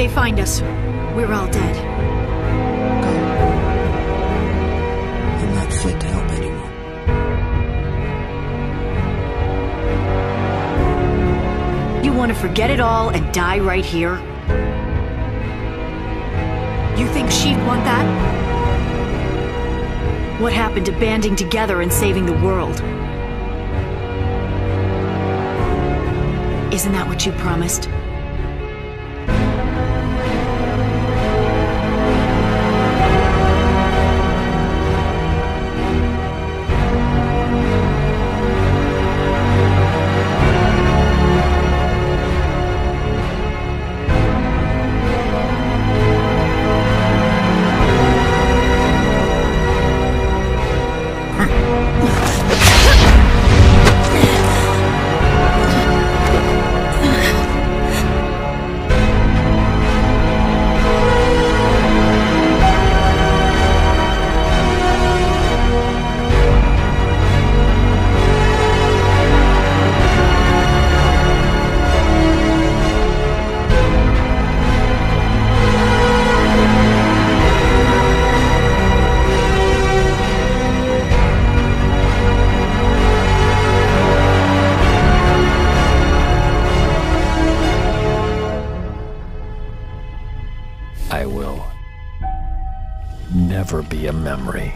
they find us, we're all dead. Go. I'm not fit to help anyone. You want to forget it all and die right here? You think she'd want that? What happened to banding together and saving the world? Isn't that what you promised? I will never be a memory.